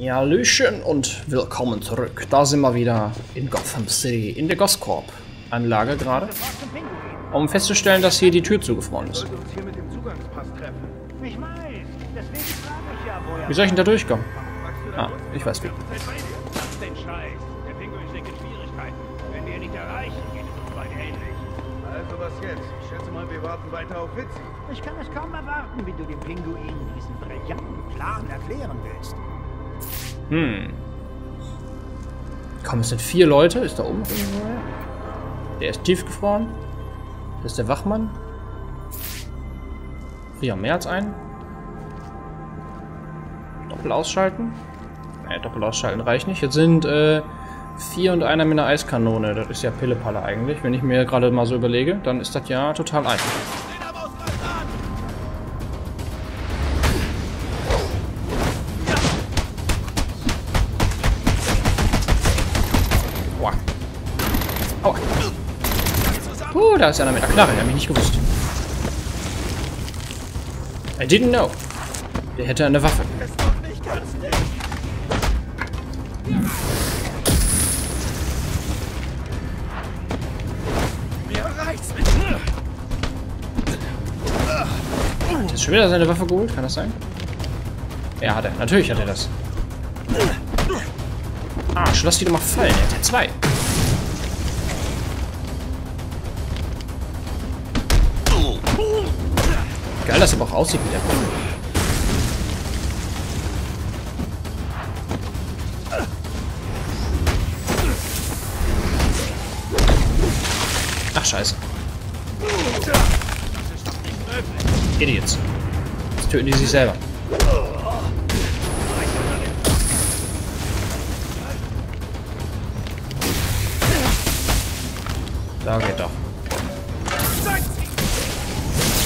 Ja, Hallöchen und willkommen zurück. Da sind wir wieder in Gotham City, in der Goscorp-Anlage gerade. Um festzustellen, dass hier die Tür zugefroren ist. Wie soll ich denn da durchkommen? Ah, ich weiß wie. Also was jetzt? Ich schätze mal, wir warten weiter auf Witzi. Ich kann es kaum erwarten, wie du dem Pinguin diesen brillanten Plan erklären willst. Hm. Komm, es sind vier Leute. Ist da oben irgendwo? Der ist tiefgefroren. Das ist der Wachmann. Haben mehr als einen. Doppel ausschalten. Ne, Doppel ausschalten reicht nicht. Jetzt sind äh, vier und einer mit einer Eiskanone. Das ist ja Pillepalle eigentlich. Wenn ich mir gerade mal so überlege, dann ist das ja total einfach. Da ist einer mit der Knarre. Hab ich nicht gewusst. I didn't know. Der hätte eine Waffe. Hat jetzt schon wieder seine Waffe geholt? Kann das sein? Ja, hat er. Natürlich hat er das. Arsch, lass die doch mal fallen. Er hat zwei. Geil, dass er aber auch aussieht wie der Bombe. Ach, scheiße. Idiots. Jetzt töten die sich selber.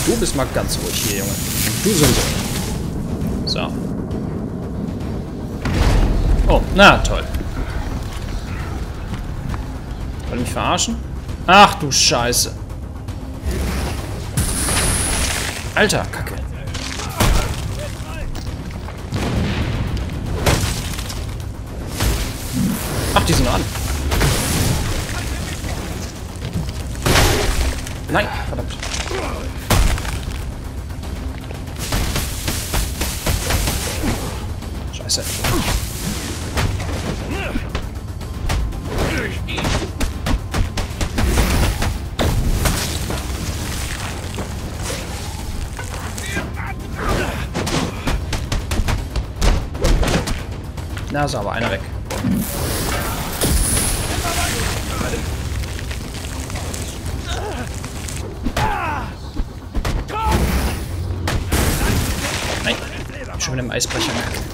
Du bist mal ganz ruhig hier, Junge. Du sowieso. So. Oh, na toll. Wollt mich verarschen? Ach du Scheiße. Alter, Kacke. Ach, die sind an. Nein, Na, so, aber einer weg. Nein, schon mit dem Eisbrecher. Okay.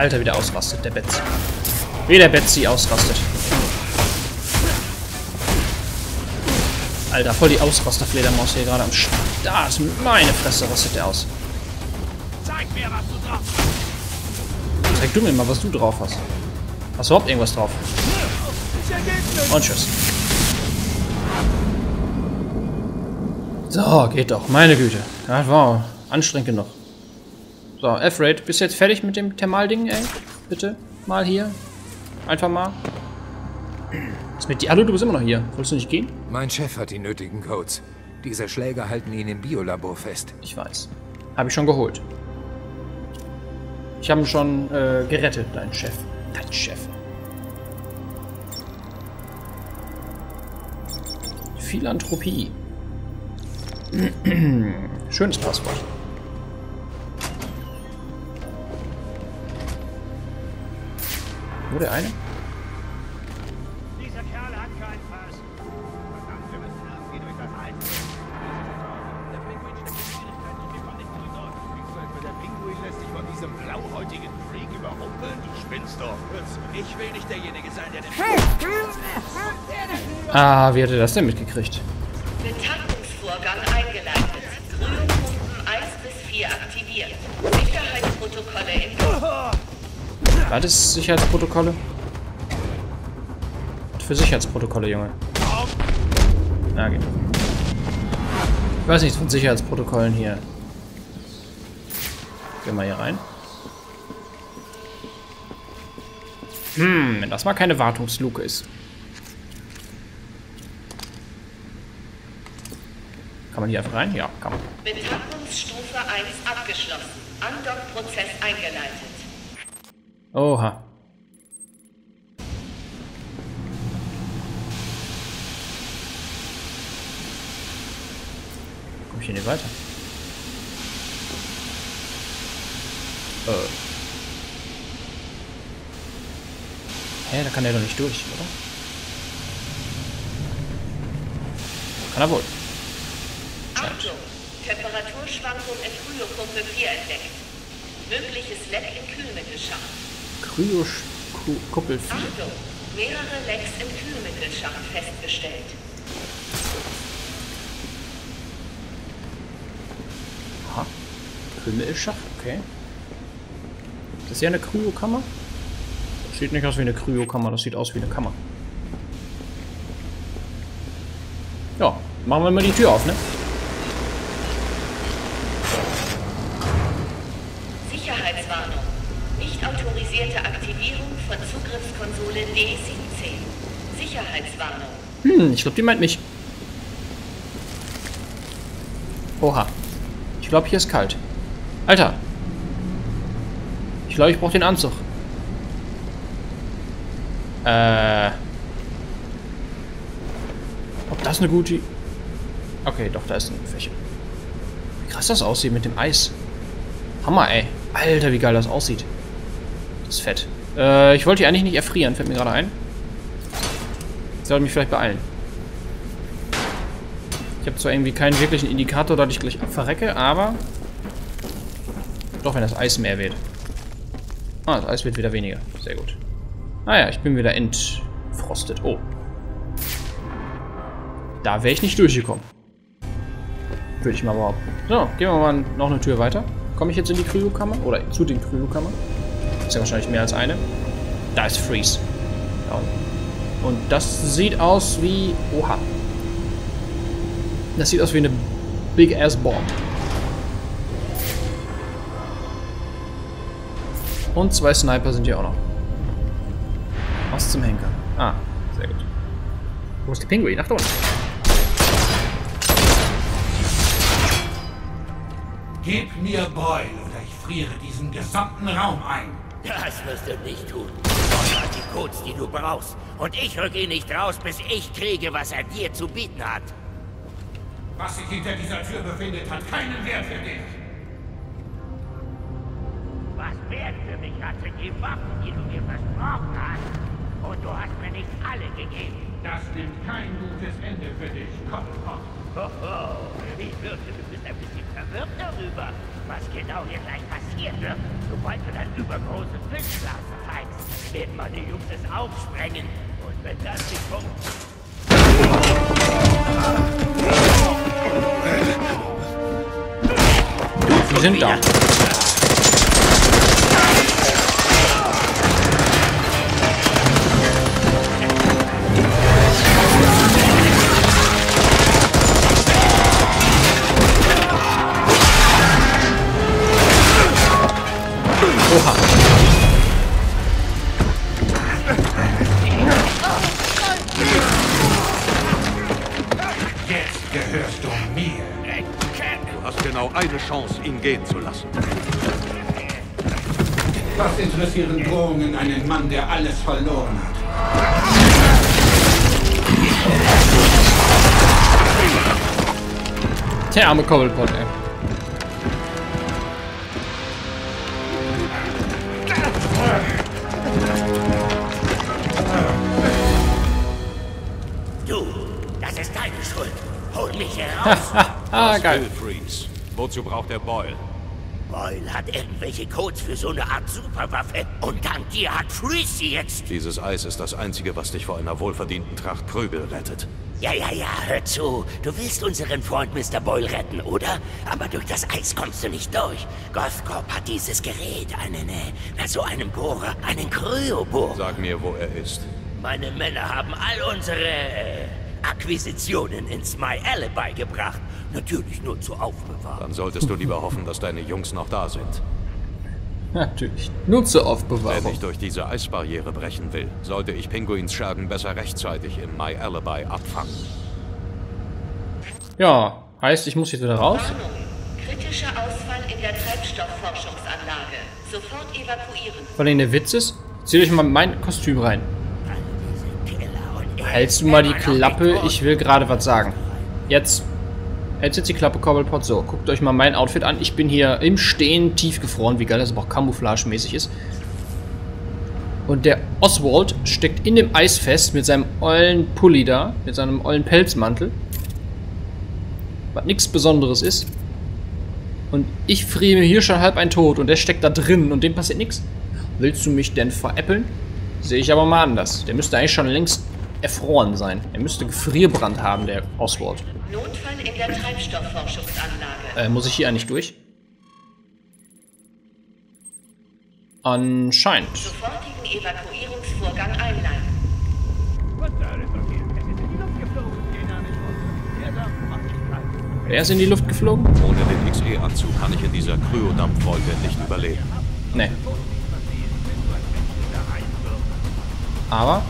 Alter, wieder ausrastet, der Betsy. Wie der Betsy ausrastet. Alter, voll die Ausraster-Fledermaus hier gerade am Start. Meine Fresse rastet der aus. Zeig mir, was du drauf hast. Zeig du mir mal, was du drauf hast. Hast du überhaupt irgendwas drauf? Und tschüss. So, geht doch. Meine Güte. Das war anstrengend genug. So, F-Raid, bist du jetzt fertig mit dem Thermalding, ey? Bitte? Mal hier. Einfach mal. Was mit dir? Hallo, du bist immer noch hier. Wolltest du nicht gehen? Mein Chef hat die nötigen Codes. Diese Schläger halten ihn im Biolabor fest. Ich weiß. Habe ich schon geholt. Ich habe ihn schon äh, gerettet, dein Chef. Dein Chef. Philanthropie. Schönes Passwort. Wo der eine? Dieser Kerl hat keinen Pass. Verdammt, wir müssen irgendwie durch das Eis. Der Pinguin steckt in Schwierigkeiten und wir kommen nicht drüber. Der Pinguin lässt sich von diesem blauhäutigen Freak überrumpeln. Du spinnst doch. Ich will nicht derjenige sein, der den... Ah, wie hat er das denn mitgekriegt? Betankungsvorgang eingeleitet. Grünpumpen 1 bis 4 aktiviert. Was ist Sicherheitsprotokolle? Für Sicherheitsprotokolle, Junge? Na, geht. Ich weiß nichts von Sicherheitsprotokollen hier. Gehen wir hier rein. Hm, wenn das mal keine Wartungsluke ist. Kann man hier einfach rein? Ja, kann man. Betankungsstufe 1 abgeschlossen. Andock-Prozess eingeleitet. Oha. Komm ich hier nicht weiter? Äh. Hä, da kann er doch nicht durch, oder? Kann er wohl. Achtung! Temperaturschwankung in Kryopumpe 4 entdeckt. Mögliches Leck im Kühlmittelschacht. Kryo-Kuppel 4. Achtung! Mehrere Lecks im Kühlmittelschacht festgestellt. Aha. Kühlmittelschacht, okay. Das ist ja eine Kryokammer? Das sieht nicht aus wie eine Kryokammer, das sieht aus wie eine Kammer. Ja, machen wir mal die Tür auf, ne? Sicherheitswarnung. Nicht autorisierte Aktivierung von Zugriffskonsole D17. Sicherheitswarnung. Hm, ich glaube, die meint mich. Oha. Ich glaube, hier ist kalt. Alter. Ich glaube, ich brauche den Anzug. Äh. Ob das eine gute... Okay, doch, da ist ein Fächer. Wie krass das aussieht mit dem Eis. Hammer, ey. Alter, wie geil das aussieht. Ist fett. Äh, ich wollte hier eigentlich nicht erfrieren, fällt mir gerade ein. Ich sollte mich vielleicht beeilen. Ich habe zwar irgendwie keinen wirklichen Indikator, dass ich gleich verrecke, aber... Doch, wenn das Eis mehr wird. Ah, das Eis wird wieder weniger. Sehr gut. Ah ja, ich bin wieder entfrostet. Oh. Da wäre ich nicht durchgekommen. Würde ich mal behaupten. So, gehen wir mal noch eine Tür weiter. Komme ich jetzt in die Kryokammer? Oder zu den Kryokammern? Ist ja wahrscheinlich mehr als eine. Da ist Freeze. Unten. Und das sieht aus wie... Oha. Das sieht aus wie eine Big-Ass Bomb. Und zwei Sniper sind hier auch noch. Was zum Henker? Ah, sehr gut. Wo ist der Pinguin? Ach, da unten. Gib mir Boyle oder ich friere diesen gesamten Raum ein. Das wirst du nicht tun. Boyle hat die Codes, die du brauchst. Und ich rücke ihn nicht raus, bis ich kriege, was er dir zu bieten hat. Was sich hinter dieser Tür befindet, hat keinen Wert für dich. Was Wert für mich hatte die Waffen, die du mir versprochen hast. Und du hast mir nicht alle gegeben. Das nimmt kein gutes Ende für dich, Kopfkopf. Hoho, ich fürchte, du bist ein bisschen verwirrt darüber, was genau hier gleich passieren wird. Sobald du dein übergroße Fischblasen zeigst, werden meine Jungs es aufsprengen. Und wenn das nicht funktioniert... Die sind da. Genau eine Chance, ihn gehen zu lassen. Was interessieren Drohungen einen Mann, der alles verloren hat? Der arme Cobblepot, ey. Du, das ist deine Schuld. Hol mich heraus. Ah, geil. Wozu braucht er Boyle? Boyle hat irgendwelche Codes für so eine Art Superwaffe. Und dank dir hat Freeze jetzt. Dieses Eis ist das Einzige, was dich vor einer wohlverdienten Tracht Prügel rettet. Ja, ja, ja, hör zu. Du willst unseren Freund Mr. Boyle retten, oder? Aber durch das Eis kommst du nicht durch. Gothcorp hat dieses Gerät, einen, äh, na, so einen Bohrer, einen Kryobohrer. Sag mir, wo er ist. Meine Männer haben all unsere äh, Akquisitionen ins My Alibi gebracht. Natürlich nur zur Aufbewahrung. Dann solltest du lieber hoffen, dass deine Jungs noch da sind. Natürlich. Nur zur Wenn Aufbewahrung. ich durch diese Eisbarriere brechen will, sollte ich Pinguins Schergen besser rechtzeitig im My Alibi abfangen. Ja, heißt, ich muss jetzt wieder raus? Warnung. Kritischer Ausfall in der Treibstoffforschungsanlage. Sofort evakuieren. Weil in der Witz ist, zieht euch mal mein Kostüm rein. Hältst du mal die Klappe, ich will gerade was sagen. Jetzt. Jetzt jetzt die Klappe, Cobblepot. So, guckt euch mal mein Outfit an. Ich bin hier im Stehen tiefgefroren, wie geil das aber auch camouflagemäßig ist. Und der Oswald steckt in dem Eis fest mit seinem ollen Pulli da, mit seinem ollen Pelzmantel. Was nichts Besonderes ist. Und ich friere mir hier schon halb ein Tod und der steckt da drin und dem passiert nichts. Willst du mich denn veräppeln? Sehe ich aber mal anders. Der müsste eigentlich schon längst erfroren sein. Er müsste Gefrierbrand haben, der Oswald. Notfall in der Treibstoffforschungsanlage. Äh, muss ich hier eigentlich durch? Anscheinend. Sofortigen Evakuierungsvorgang einleiten. Wer ist in die Luft geflogen? Ohne den XE-Anzug kann ich in dieser Kryodampfwolke nicht überleben. Nee. Aber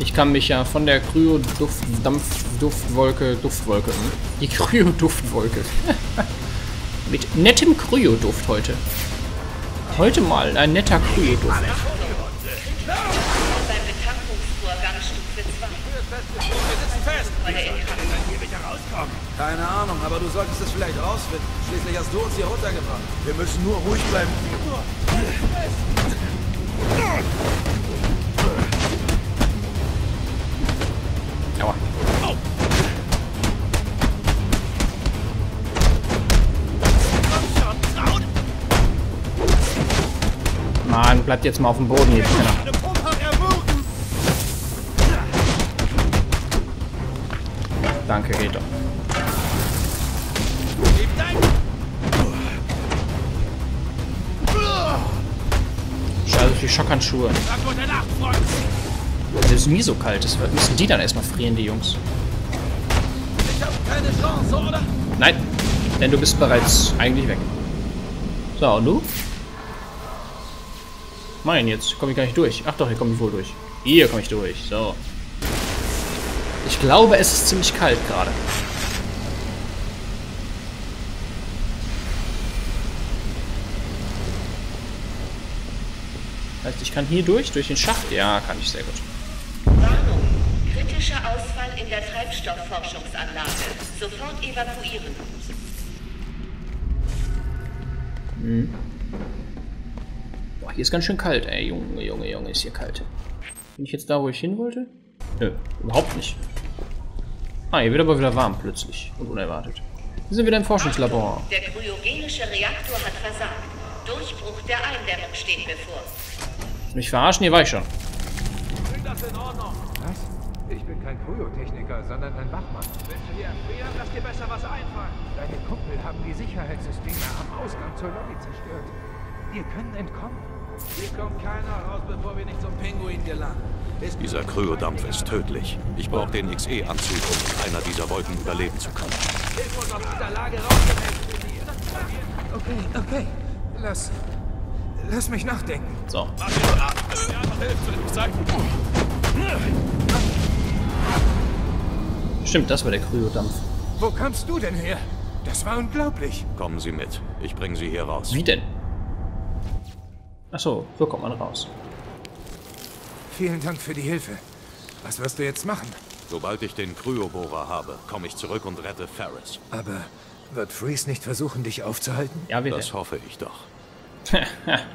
ich kann mich ja von der Kryo-Duft-Dampf-Duftwolke, Duftwolke, hm? die Kryo-Duftwolke. Mit nettem Kryo-Duft heute. Heute mal ein netter Kryo-Duft. Beim Betankungsvorgang Stufe 2. Bei der Entkapselung. Keine Ahnung, aber du solltest es vielleicht rausfinden. Schließlich hast du uns hier runtergebracht. Wir müssen nur ruhig bleiben. Bleibt jetzt mal auf dem Boden hier. Penner. Danke, geht doch. Scheiße, die Schockhandschuhe. Das ist mir so kalt ist, müssen die dann erstmal frieren, die Jungs. Chance? Nein, denn du bist bereits eigentlich weg. So, und du? Mein, jetzt komme ich gar nicht durch. Ach doch, hier komme ich wohl durch. Hier komme ich durch. So. Ich glaube, es ist ziemlich kalt gerade. Heißt, ich kann hier durch, durch den Schacht? Ja, kann ich sehr gut. Warnung. Kritischer Ausfall in der Treibstoffforschungsanlage. Sofort evakuieren. Boah, hier ist ganz schön kalt, ey. Junge, Junge, Junge, ist hier kalt. Bin ich jetzt da, wo ich hin wollte? Nö, überhaupt nicht. Ah, hier wird aber wieder warm plötzlich und unerwartet. Wir sind wieder im Forschungslabor. Der kryogenische Reaktor hat versagt. Durchbruch der Eindämmung steht bevor. Mich verarschen, hier war ich schon. Das in Ordnung. Was? Ich bin kein Kryotechniker, sondern ein Wachmann. Willst du hier erfrieren? Lass dir besser was einfallen. Deine Kumpel haben die Sicherheitssysteme am Ausgang zur Lobby zerstört. Wir können entkommen. Hier kommt keiner raus, bevor wir nicht zum Pinguin gelangen. Ist Dieser Kryodampf ist tödlich. Ich brauche den XE-Anzug, um in einer dieser Wolken überleben zu können. Hilf uns aus dieser Lage rauszuhelfen. Okay, okay. Lass. Lass mich nachdenken. So. Stimmt, das war der Kryodampf. Wo kamst du denn her? Das war unglaublich. Kommen Sie mit. Ich bringe Sie hier raus. Wie denn? Achso, so kommt man raus. Vielen Dank für die Hilfe. Was wirst du jetzt machen? Sobald ich den Kryobohrer habe, komme ich zurück und rette Ferris. Aber wird Freeze nicht versuchen, dich aufzuhalten? Ja, wie Das hoffe ich doch.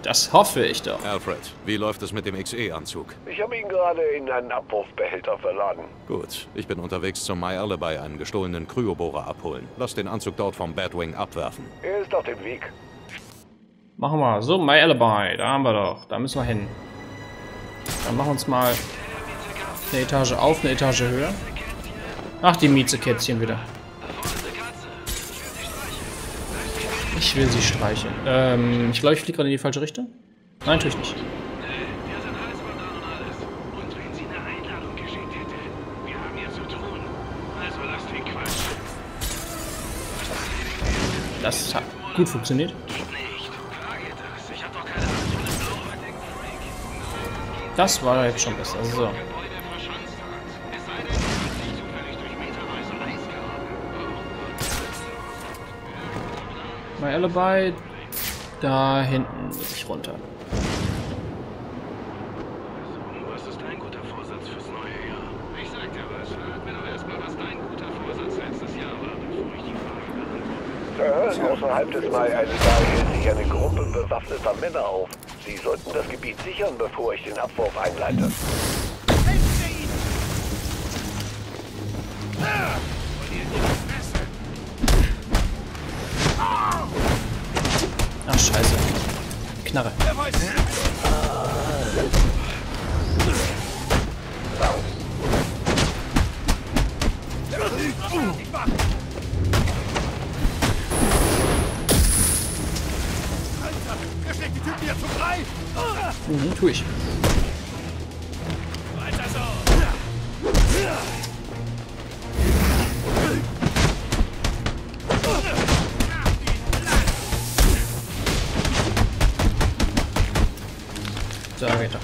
das hoffe ich doch. Alfred, wie läuft es mit dem XE-Anzug? Ich habe ihn gerade in einen Abwurfbehälter verladen. Gut, ich bin unterwegs zum My Alibi einen gestohlenen Kryobohrer abholen. Lass den Anzug dort vom Batwing abwerfen. Er ist auf dem Weg. Machen wir. So, My Alibi. Da haben wir doch. Da müssen wir hin. Dann machen wir uns mal eine Etage auf, eine Etage höher. Ach, die Miezekätzchen wieder. Ich will sie streicheln. Ähm, ich glaube, ich fliege gerade in die falsche Richtung. Nein, tue ich nicht. Das hat gut funktioniert. Das war jetzt schon besser. So. My Alibi. Da hinten muss ich runter. Was ist dein guter Vorsatz fürs neue Jahr? Ich sag dir was, sag mir doch erstmal, was dein guter Vorsatz letztes Jahr war, bevor ich die Frage beantworte. Sir, außerhalb des hält sich eine Gruppe bewaffneter Männer auf. Sie sollten das Gebiet sichern, bevor ich den Abwurf einleite. Mhm, tu ich. So! Das...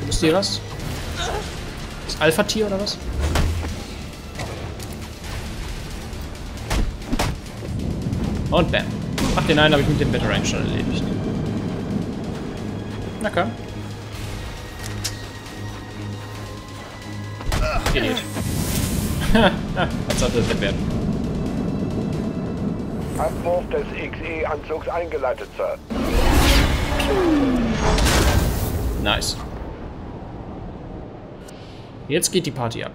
Du bist hier was? Das Alpha-Tier oder was? Und bam. Ach, den einen habe ich mit dem Veteran schon erledigt. Na komm. Idiot. Was sollte das denn werden? Abwurf des XE-Anzugs eingeleitet, Sir. Nice. Jetzt geht die Party ab.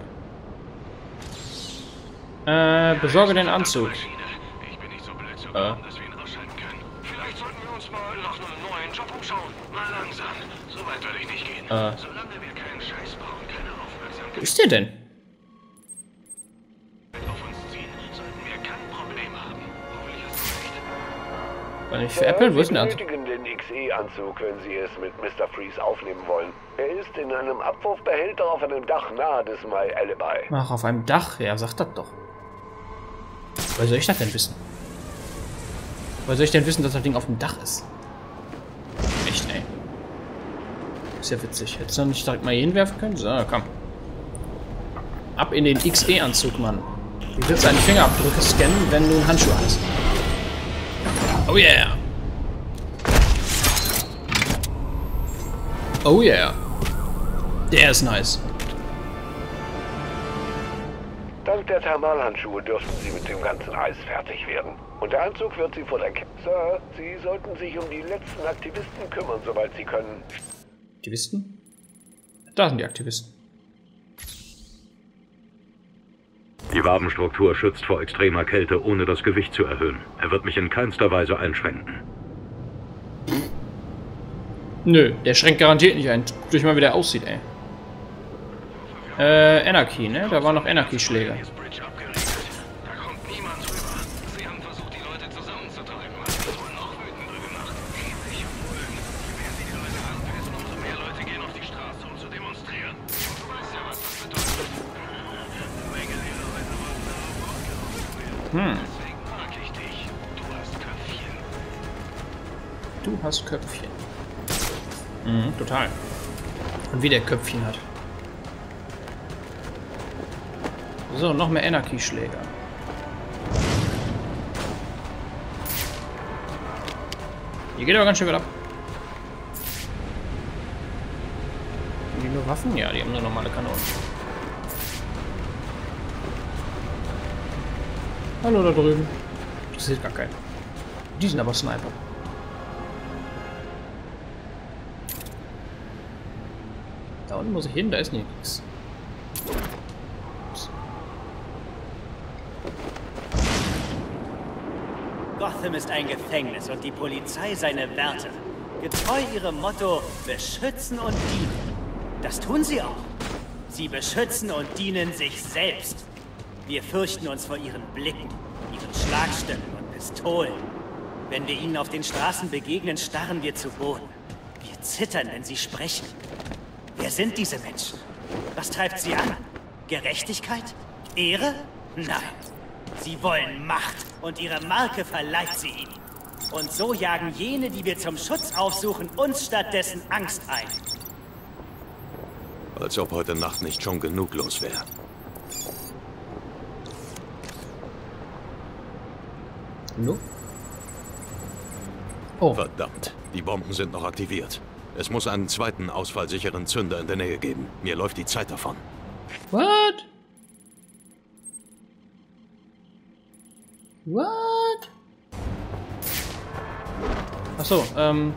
Äh, besorge den Anzug. Ich bin nicht so blöd zu Äh. glauben, dass wir ihn ausschalten können. Vielleicht sollten wir uns mal nach einem neuen Job umschauen. Mal langsam. So weit würde ich nicht gehen. Äh. Wo ist der denn? War nicht für Apple? Wo ist denn der Anzug? den XE-Anzug, wenn Sie es mit Mr. Freeze aufnehmen wollen. Er ist in einem Abwurfbehälter auf einem Dach nahe des My Alibi. Ach, auf einem Dach. Ja, sag das doch. Woher soll ich das denn wissen? Woher soll ich denn wissen, dass das Ding auf dem Dach ist? Echt, ey. Ist ja witzig. Hättest du nicht direkt mal hier hinwerfen können? So, komm. Ab in den XE-Anzug, Mann. Wie willst du deine Fingerabdrücke scannen, wenn du einen Handschuh hast? Oh yeah. Oh yeah. Der ist nice. Dank der Thermalhandschuhe dürften Sie mit dem ganzen Eis fertig werden. Und der Anzug wird Sie vor der K Sir, Sie sollten sich um die letzten Aktivisten kümmern, sobald Sie können. Aktivisten? Da sind die Aktivisten. Die Wabenstruktur schützt vor extremer Kälte, ohne das Gewicht zu erhöhen. Er wird mich in keinster Weise einschränken. Nö, der schränkt garantiert nicht ein. Guckt euch mal, wie der aussieht, ey. Äh, Anarchy, ne? Da waren noch Anarchy-Schläger. Hast Köpfchen. Mhm, total. Und wie der Köpfchen hat. So, noch mehr Anarchy-Schläger. Hier geht aber ganz schön weit ab. Haben die nur Waffen? Ja, die haben nur normale Kanonen. Hallo da drüben. Interessiert gar keinen. Die sind aber Sniper. Unten muss ich hin, da ist nichts. Gotham ist ein Gefängnis und die Polizei seine Wärter. Getreu ihrem Motto beschützen und dienen. Das tun sie auch. Sie beschützen und dienen sich selbst. Wir fürchten uns vor ihren Blicken, ihren Schlagstöcken und Pistolen. Wenn wir ihnen auf den Straßen begegnen, starren wir zu Boden. Wir zittern, wenn sie sprechen. Wer sind diese Menschen? Was treibt sie an? Gerechtigkeit? Ehre? Nein. Sie wollen Macht und ihre Marke verleiht sie ihnen. Und so jagen jene, die wir zum Schutz aufsuchen, uns stattdessen Angst ein. Als ob heute Nacht nicht schon genug los wäre. No? Oh. Verdammt, die Bomben sind noch aktiviert. Es muss einen zweiten ausfallsicheren Zünder in der Nähe geben. Mir läuft die Zeit davon. What? What? Achso, ähm.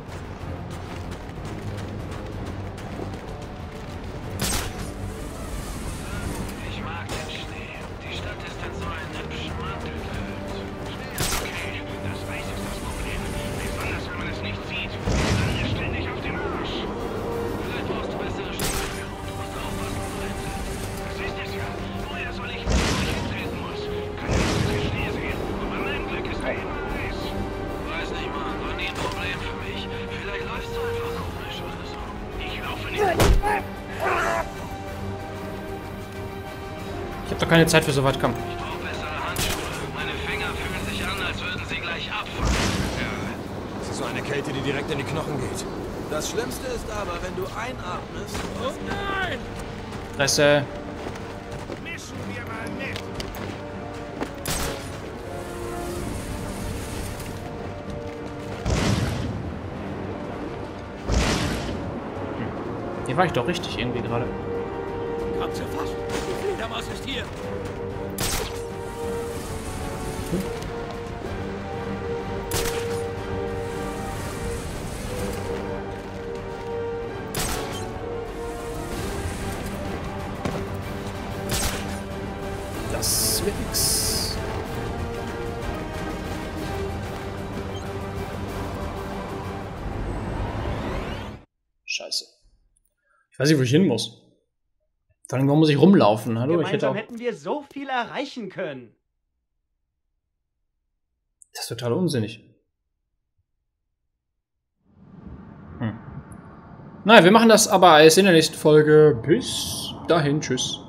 Keine Zeit für so weit Kampf. Ich brauche bessere Handschuhe. Meine Finger fühlen sich an, als würden sie gleich abfallen. Das ist so eine Kälte, die direkt in die Knochen geht. Das Schlimmste ist aber, wenn du einatmest. Oh nein! Fresse. Mischen wir mal mit. Hier war ich doch richtig irgendwie gerade. Kommt zur Ist hier. Das wird nix. Scheiße. Ich weiß nicht, wo ich hin muss. Vor allem, wo muss ich rumlaufen? Hallo, ich hätte Gemeinsam auch... hätten wir so viel erreichen können. Das ist total unsinnig. Hm. Naja, wir machen das aber alles in der nächsten Folge. Bis dahin, tschüss.